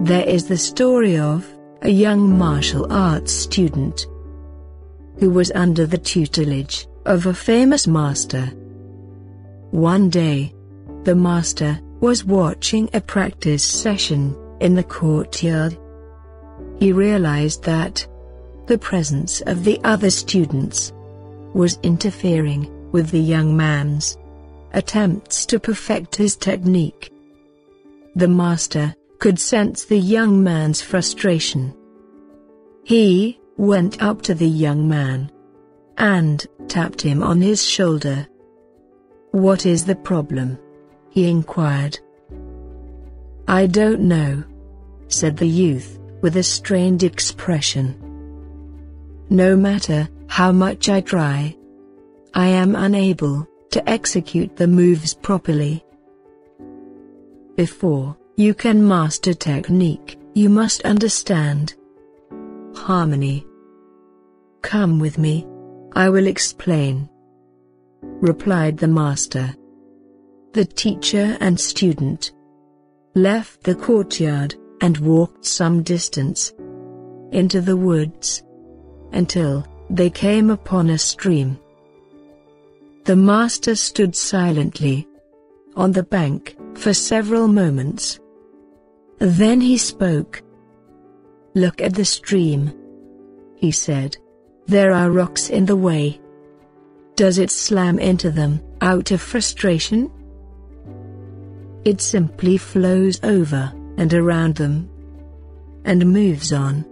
There is the story of a young martial arts student who was under the tutelage of a famous master. One day, the master was watching a practice session in the courtyard. He realized that the presence of the other students was interfering with the young man's attempts to perfect his technique. The master could sense the young man's frustration. He went up to the young man and tapped him on his shoulder. What is the problem? he inquired. I don't know, said the youth, with a strained expression. No matter how much I try, I am unable to execute the moves properly. Before you can master technique, you must understand harmony. Come with me. I will explain. Replied the master. The teacher and student left the courtyard and walked some distance into the woods until they came upon a stream. The master stood silently on the bank for several moments. Then he spoke. Look at the stream. He said. There are rocks in the way. Does it slam into them, out of frustration? It simply flows over and around them and moves on.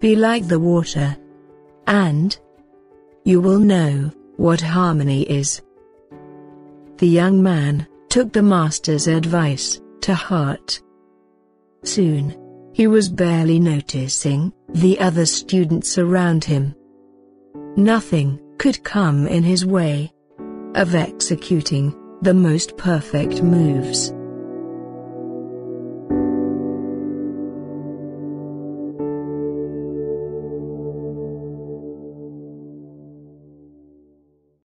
Be like the water, and you will know what harmony is. The young man took the master's advice to heart. Soon, he was barely noticing the other students around him. Nothing could come in his way of executing the most perfect moves.